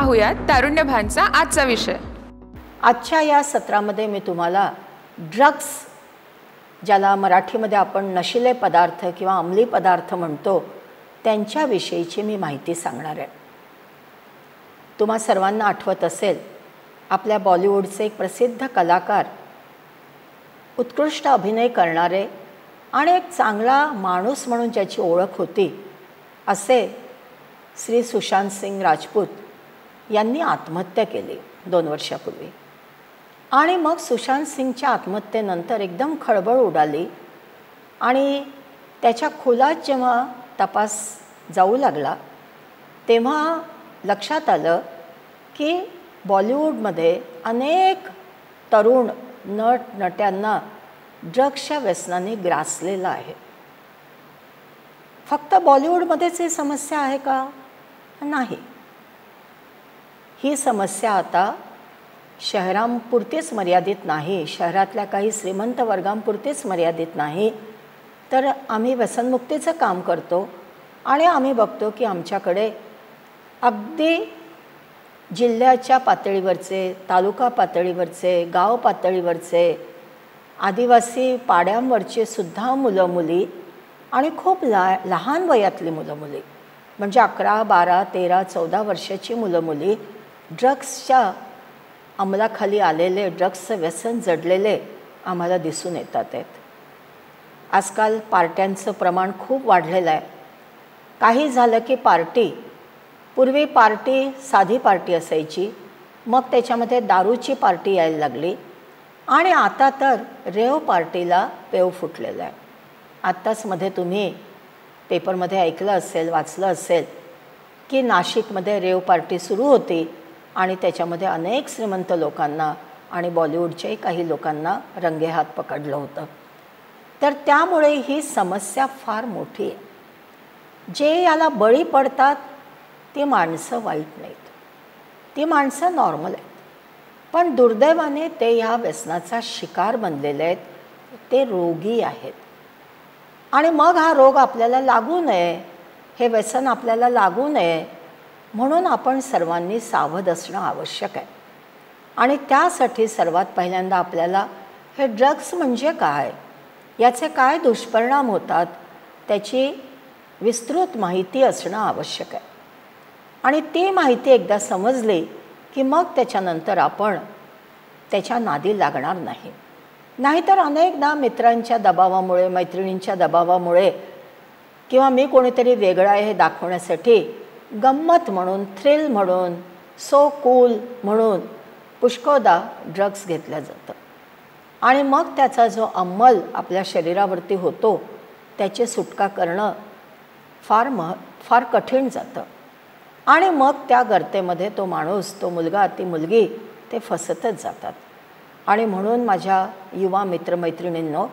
पाहूयात तारुण्यभानचा आजचा विषय. आजच्या या सत्रामध्ये मी तुम्हाला ड्रग्स ज्याला मराठीमध्ये आपण नशिले पदार्थ किंवा अंमली पदार्थ म्हणतो त्यांच्याविषयीची मी माहिती सांगणार आहे. तुम्हा सर्वांना आठवत असेल आपल्या बॉलिवूडचे एक प्रसिद्ध कलाकार उत्कृष्ट अभिनय करणारे आणि एक चांगला माणूस म्हणून ज्याची ओळख होती असे श्री सुशांत सिंग राजपूत यांनी आत्महत्या केली दोन वर्षापूर्वी. आणि मग सुशांत सिंगच्या आत्महत्येनंतर एकदम खळबळ उडाली आणि त्याच्या खोलात जेव्हा तपास जाऊ लागला तेव्हा लक्षात आलं की बॉलिवूडमध्ये अनेक तरुण नट नट्यांना ड्रग्सच्या व्यसनाने ग्रासलेलं आहे. फक्त बॉलिवूडमध्येच ही समस्या आहे का? नाही. ही समस्या आता शहरांपुरतीच मर्यादित नाही. शहरातल्या काही श्रीमंत वर्गांपुरतीच मर्यादित नाही. तर आम्ही व्यसनमुक्तीचं काम करतो आणि आम्ही बघतो की आमच्याकडे अगदी जिल्ह्याच्या पातळीवरचे तालुका पातळीवरचे गाव पातळीवरचे आदिवासी पाड्यांवरचे सुद्धा मुलं मुली आणि खूप ला लहान वयातली मुलं मुली म्हणजे अकरा बारा तेरा चौदा वर्षाची मुलं मुली ड्रग्सच्या अंमलाखाली आलेले ड्रग्सचं व्यसन जडलेले आम्हाला दिसून येतात आहेत. आजकाल पार्ट्यांचं प्रमाण खूप वाढलेलं आहे. काही झालं की पार्टी पूर्वी पार्टी साधी पार्टी असायची मग त्याच्यामध्ये दारूची पार्टी यायला लागली आणि आता तर रेव पार्टीला पेव फुटलेला आहे. आत्ताच मध्ये तुम्ही पेपरमध्ये ऐकलं असेल वाचलं असेल की नाशिकमध्ये रेव पार्टी सुरू होती. आणि त्याच्यामध्ये अनेक श्रीमंत लोकांना आणि बॉलिवूडच्याही काही लोकांना रंगेहात पकडलं होतं. तर त्यामुळे ही समस्या फार मोठी आहे. जे याला बळी पडतात ती माणसं वाईट नाहीत. ती माणसं नॉर्मल आहेत. पण दुर्दैवाने ते ह्या व्यसनाचा शिकार बनलेले आहेत. ते रोगी आहेत. आणि मग हा रोग आपल्याला लागू नये हे व्यसन आपल्याला लागू नये म्हणून आपण सर्वांनी सावध असणं आवश्यक आहे. आणि त्यासाठी सर्वात पहिल्यांदा आपल्याला हे ड्रग्स म्हणजे काय? याचे काय दुष्परिणाम होतात? त्याची विस्तृत माहिती असणं आवश्यक आहे. आणि ती माहिती एकदा समजली की मग त्याच्यानंतर आपण त्याच्या नादी लागणार नाही. नाहीतर अनेकदा मित्रांच्या दबावामुळे मैत्रिणींच्या दबावामुळे किंवा मी कोणीतरी वेगळं आहे हे दाखवण्यासाठी गंमत म्हणून थ्रिल म्हणून सो कूल म्हणून पुष्कळदा ड्रग्स घेतलं जातं आणि मग त्याचा जो अंमल आपल्या शरीरावरती होतो त्याची सुटका करणं फार मह फार कठीण जातं. आणि मग त्या गर्तेमध्ये तो माणूस तो मुलगा ती मुलगी ते फसतच जातात. आणि म्हणून माझ्या युवा मित्रमैत्रिणींनो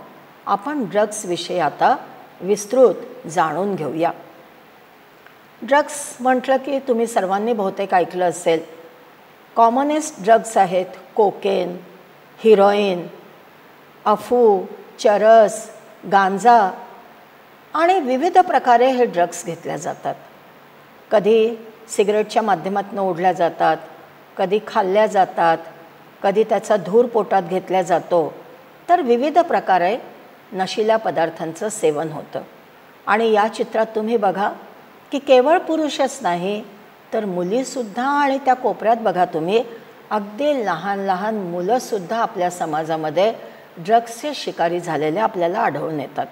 आपण ड्रग्सविषयी आता विस्तृत जाणून घेऊया. ड्रग्स म्हटलं की तुम्ही सर्वांनी बहुतेक ऐकलं असेल. कॉमनेस्ट ड्रग्स आहेत कोकेन हिरोईन अफू चरस गांजा आणि विविध प्रकारे हे ड्रग्स घेतल्या जातात. कधी सिगरेटच्या माध्यमातून ओढल्या जातात कधी खाल्ल्या जातात कधी त्याचा धूर पोटात घेतला जातो तर विविध प्रकारे नशिल्या पदार्थांचं सेवन होतं. आणि या चित्रात तुम्ही बघा की केवळ पुरुषच नाही तर मुलीसुद्धा आणि त्या कोपऱ्यात बघा तुम्ही अगदी लहान लहान मुलंसुद्धा आपल्या समाजामध्ये ड्रग्सचे शिकारी झालेले आपल्याला आढळून येतात.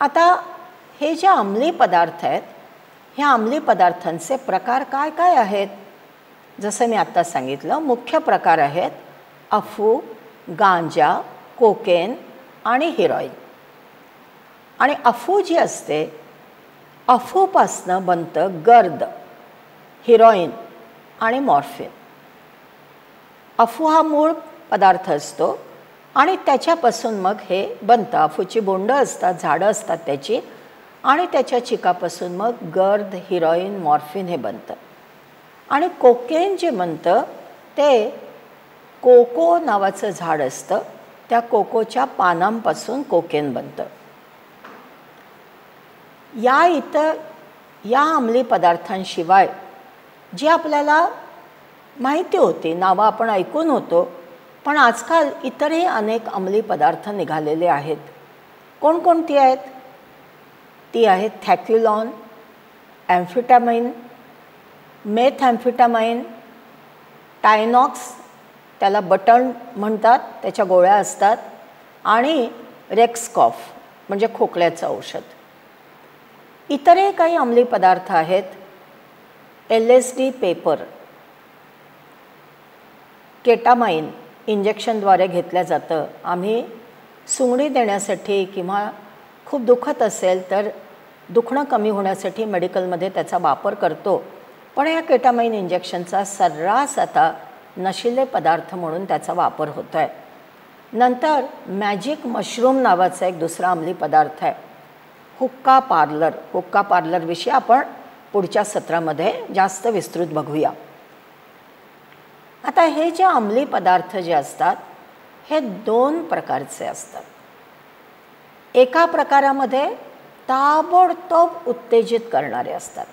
आता हे जे अंमली पदार्थ आहेत ह्या अंमली पदार्थांचे प्रकार काय काय आहेत? जसं मी आत्ता सांगितलं मुख्य प्रकार आहेत अफू गांजा कोकेन आणि हिरोईन. आणि अफू जी असते अफूपासनं बनतं गर्द हिरोईन आणि मॉर्फिन. अफू हा मूळ पदार्थ असतो आणि त्याच्यापासून मग हे बनतं. अफूची बोंडं असतात झाडं असतात त्याची आणि त्याच्या चिकापासून मग गर्द हिरोईन मॉर्फिन हे बनतं. आणि कोकेन जे म्हणतं ते कोको नावाचं झाड असतं. त्या कोकोच्या पानांपासून कोकेन बनतं. या इतर या अंमली पदार्थांशिवाय जी आपल्याला माहिती होती नावं आपण ऐकून होतो पण आजकाल इतरही अनेक अंमली पदार्थ निघालेले आहेत. कोणकोणती आहेत? ती आहेत थॅक्युलॉन ॲम्फिटामाइन मेथॅम्फिटामाइन टायनॉक्स त्याला बटन म्हणतात त्याच्या गोळ्या असतात आणि रेक्सकॉफ म्हणजे खोकल्याचं औषध. इतरही काही अंमली पदार्थ आहेत. L S D paper ketamine इंजेक्शनद्वारे घेतलं जातं. आम्ही सुंगडी देण्यासाठी किंवा खूप दुखत असेल तर दुखणं कमी होण्यासाठी मेडिकलमध्ये त्याचा वापर करतो. पण या केटामाइन इंजेक्शनचा सर्रास आता नशिले पदार्थ म्हणून त्याचा वापर होतो आहे नंतर मॅजिक मशरूम नावाचा एक दुसरा अंमली पदार्थ आहे. हुक्का पार्लर हुक्का पार्लरविषयी आपण पुढच्या सत्रामध्ये जास्त विस्तृत बघूया. आता हे जे अंमली पदार्थ जे असतात हे दोन प्रकारचे असतात. एका प्रकारामध्ये ताबडतोब उत्तेजित करणारे असतात.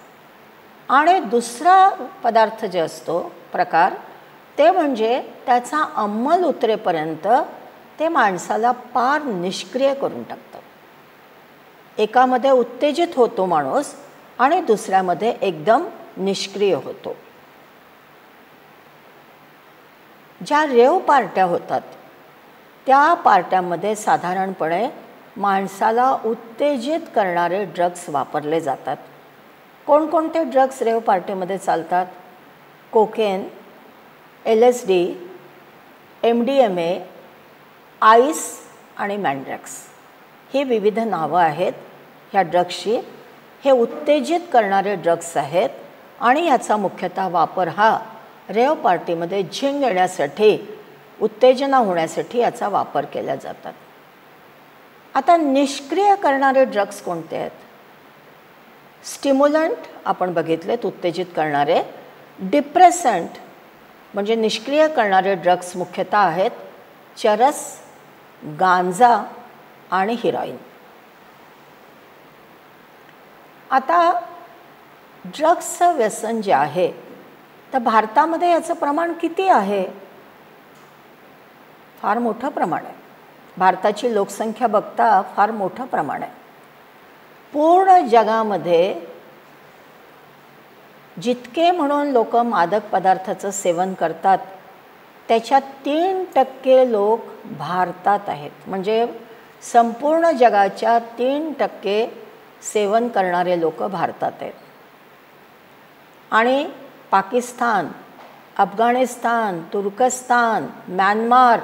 आणि दुसरा पदार्थ जे असतो प्रकार ते म्हणजे त्याचा अंमल उतरेपर्यंत ते माणसाला पार निष्क्रिय करून टाकतात. एकामध्ये उत्तेजित होतो माणूस आणि दुसऱ्यामध्ये एकदम निष्क्रिय होतो. ज्या रेव पार्ट्या होतात त्या पार्ट्यामध्ये साधारणपणे माणसाला उत्तेजित करणारे ड्रग्स वापरले जातात. कोणकोणते ड्रग्स रेव पार्टीमध्ये चालतात? Cocaine L S D M D M A ice आणि मँड्रॅक्स ही विविध नावं आहेत. ह्या ड्रग्सशी. हे उत्तेजित करणारे ड्रग्स आहेत आणि याचा मुख्यतः वापर हा रेव पार्टीमध्ये झिंग येण्यासाठी उत्तेजना होण्यासाठी याचा वापर केला जातात. आता निष्क्रिय करणारे ड्रग्स कोणते आहेत? स्टिम्युलंट आपण बघितलेत उत्तेजित करणारे. डिप्रेसंट म्हणजे निष्क्रिय करणारे ड्रग्स मुख्यतः आहेत चरस गांजा आणि हिरोईन. आता ड्रग्सचं व्यसन जे आहे तर भारतामध्ये याचं प्रमाण किती आहे? फार मोठं प्रमाण आहे. भारताची लोकसंख्या बघता फार मोठं प्रमाण आहे. पूर्ण जगामध्ये जितके म्हणून लोक मादक पदार्थाचं सेवन करतात त्याच्यात तीन टक्के लोक भारतात आहेत. म्हणजे संपूर्ण जगाच्या तीन टक्के सेवन करणारे लोक भारतात आहेत. आणि पाकिस्तान अफगाणिस्तान तुर्कस्तान म्यानमार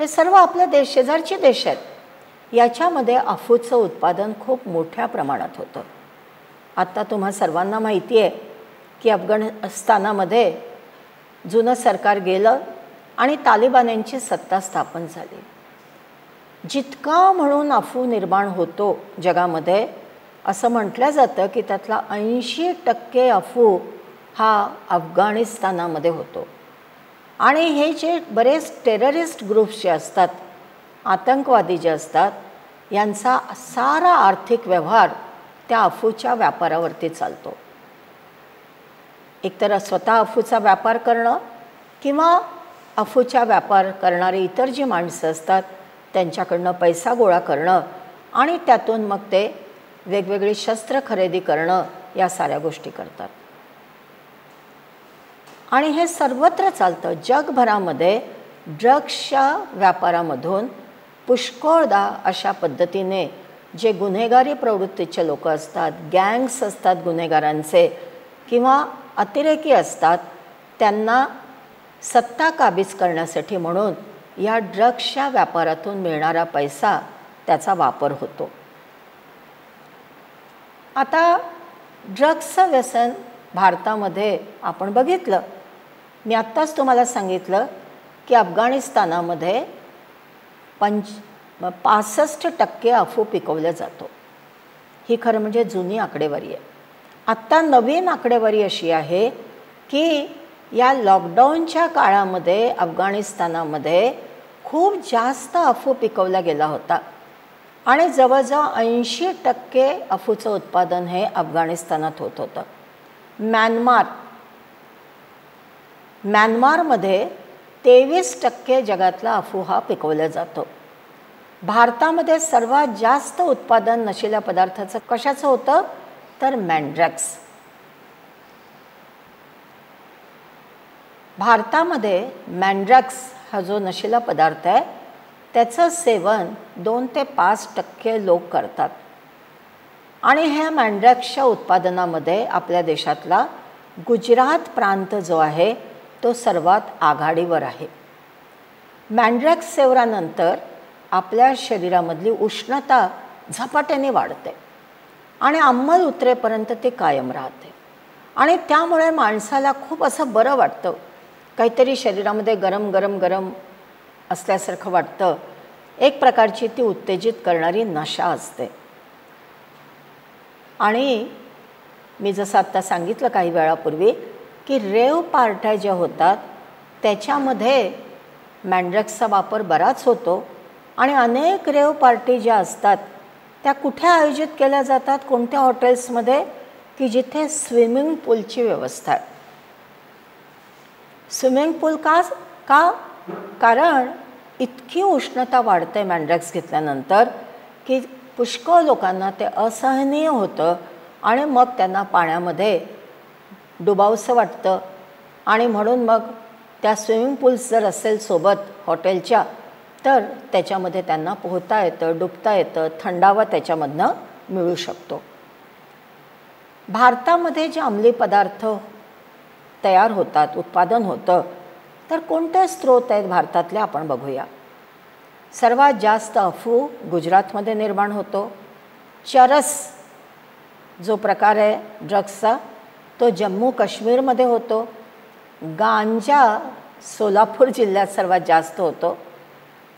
हे सर्व आपल्या देश शेजारचे देश आहेत. याच्यामध्ये अफूचं उत्पादन खूप मोठ्या प्रमाणात होतं. आत्ता तुम्हा सर्वांना माहिती आहे की अफगाणिस्तानामध्ये जुनं सरकार गेलं आणि तालिबान यांची सत्ता स्थापन झाली. जितका म्हणून अफू निर्माण होतो जगामध्ये असं म्हटलं जातं की त्यातला ऐंशी टक्के अफू हा अफगाणिस्तानामध्ये होतो. आणि हे जे बरेच टेररिस्ट ग्रुप्स जे असतात आतंकवादी जे असतात यांचा सारा आर्थिक व्यवहार त्या अफूच्या व्यापारावरती चालतो. एकतर स्वतः अफूचा व्यापार करणं किंवा अफूच्या व्यापार करणारी इतर जी माणसं असतात त्यांच्याकडनं पैसा गोळा करणं आणि त्यातून मग ते वेगवेगळी शस्त्र खरेदी करणं या साऱ्या गोष्टी करतात. आणि हे सर्वत्र चालतं. जगभरामध्ये ड्रग्सच्या व्यापारामधून पुष्कळदा अशा पद्धतीने जे गुन्हेगारी प्रवृत्तीचे लोक असतात गँग्स असतात गुन्हेगारांचे किंवा अतिरेकी असतात त्यांना सत्ता काबीज करण्यासाठी म्हणून या ड्रग्सच्या व्यापारातून मिळणारा पैसा त्याचा वापर होतो. आता ड्रग्सचं व्यसन भारतामध्ये आपण बघितलं. मी आत्ताच तुम्हाला सांगितलं की अफगाणिस्तानामध्ये पंच पासष्ट टक्के अफू पिकवला जातो. ही खरं म्हणजे जुनी आकडेवारी आहे. आत्ता नवीन आकडेवारी अशी आहे की या लॉकडाऊनच्या काळामध्ये अफगाणिस्तानामध्ये खूप जास्त अफू पिकवला गेला होता. आणि जवळजवळ ऐंशी टक्के अफूचं उत्पादन हे अफगाणिस्तानात होत होतं. म्यानमार म्यानमारमध्ये तेवीस टक्के जगातला अफू हा पिकवला जातो. भारतामध्ये सर्वात जास्त उत्पादन नशिल्या पदार्थाचं कशाचं होतं? तर मँड्रॅक्स भारतामध्ये मँड्रॅक्स हा जो नशिला पदार्थ आहे त्याचं सेवन दोन ते पाच टक्के लोक करतात. आणि ह्या मँड्रॅक्सच्या उत्पादनामध्ये आपल्या देशातला गुजरात प्रांत जो आहे तो सर्वात आघाडीवर आहे. मँड्रॅक्स सेवरानंतर आपल्या शरीरामधली उष्णता झपाट्याने वाढते आणि अंमल उतरेपर्यंत ते कायम राहते. आणि त्यामुळे माणसाला खूप असं बरं वाटतं. काहीतरी शरीरामध्ये गरम गरम गरम असल्यासारखं वाटतं. एक प्रकारची ती उत्तेजित करणारी नशा असते. आणि मी जसं आत्ता सांगितलं काही वेळापूर्वी की रेव पार्ट्या ज्या होतात त्याच्यामध्ये मँड्रक्सचा वापर बराच होतो आणि अनेक रेव पार्टी ज्या असतात त्या कुठे आयोजित केल्या जातात कोणत्या हॉटेल्समध्ये की जिथे स्विमिंग पूलची व्यवस्था आहे. स्विमिंग पूल का का कारण इतकी उष्णता वाढते मँड्रॅक्स घेतल्यानंतर की पुष्कळ लोकांना ते असहनीय होतं आणि मग त्यांना पाण्यामध्ये डुबावसं वाटतं. आणि म्हणून मग त्या स्विमिंग पूल्स जर असेल सोबत हॉटेलच्या तर त्याच्यामध्ये त्यांना पोहता येतं डुबता येतं थंडावा त्याच्यामधनं मिळू शकतो. भारतामध्ये जे अंमली पदार्थ तयार होतात उत्पादन होतं तर कोणते स्रोत आहेत भारतातले आपण बघूया. सर्वात जास्त अफू गुजरातमध्ये निर्माण होतो. चरस जो प्रकार आहे ड्रग्सचा तो जम्मू काश्मीरमध्ये होतो. गांजा सोलापूर जिल्ह्यात सर्वात जास्त होतो.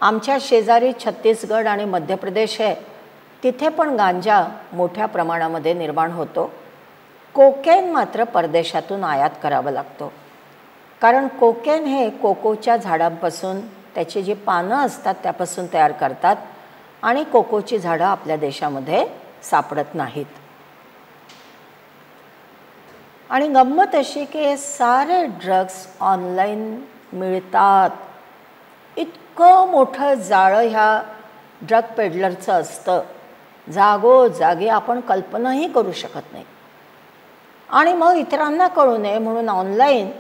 आमच्या शेजारी छत्तीसगड आणि मध्य प्रदेश आहे. तिथे पण गांजा मोठ्या प्रमाणामध्ये निर्माण होतो. कोकेन मात्र परदेशातून आयात करावा लागतो. कारण कोकेन हे कोकोच्या झाडांपासून त्याची जी पानं असतात त्यापासून तयार करतात आणि कोकोची झाडं आपल्या देशामध्ये सापडत नाहीत. आणि गंमत अशी की हे सारे ड्रग्स ऑनलाईन मिळतात. इतकं मोठं जाळं ह्या ड्रग पेडलरचं असतं. जागोजागी आपण कल्पनाही करू शकत नाही. आणि मग इतरांना कळू नये म्हणून ऑनलाईन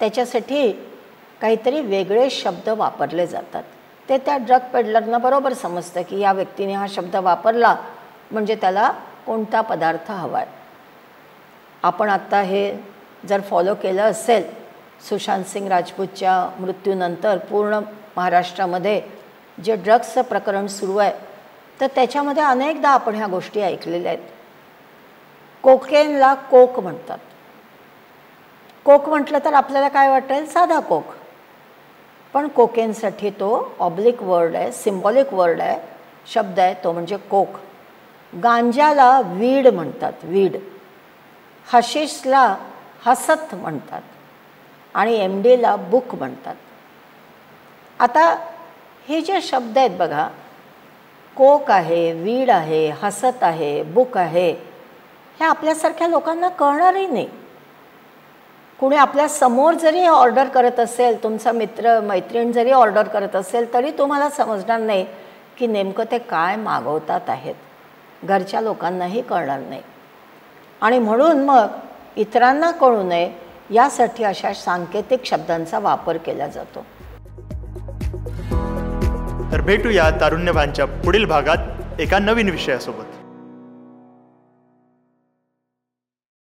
त्याच्यासाठी काहीतरी वेगळे शब्द वापरले जातात. ते त्या ड्रग पेडलरना बरोबर समजतं की या व्यक्तीने हा शब्द वापरला म्हणजे त्याला कोणता पदार्थ हवा आहे आपण आत्ता हे जर फॉलो केलं असेल सुशांत सिंग राजपूतच्या मृत्यूनंतर पूर्ण महाराष्ट्रामध्ये जे ड्रग्सचं प्रकरण सुरू आहे तर त्याच्यामध्ये अनेकदा आपण ह्या गोष्टी ऐकलेल्या आहेत. कोकेनला कोक म्हणतात. कोक म्हटलं तर आपल्याला काय वाटेल? साधा कोक. पण कोकेनसाठी तो ऑब्लिक वर्ड आहे सिम्बॉलिक वर्ड आहे शब्द आहे तो म्हणजे कोक. गांजाला वीड म्हणतात वीड. हशिशला हसत म्हणतात आणि एम डीला बुक म्हणतात. आता हे जे शब्द आहेत बघा कोक आहे वीड आहे हसत आहे बुक आहे हे आपल्यासारख्या लोकांना कळणारही नाही. कुणी आपल्यासमोर जरी ऑर्डर करत असेल तुमचा मित्र मैत्रीण जरी ऑर्डर करत असेल तरी तुम्हाला समजणार नाही की नेमकं ते काय मागवतात आहेत. घरच्या लोकांनाही कळणार नाही. आणि म्हणून मग इतरांना कळू नये यासाठी अशा सांकेतिक शब्दांचा वापर केला जातो. तर भेटूया तारुण्यभानच्या पुढील भागात एका नवीन विषयासोबत.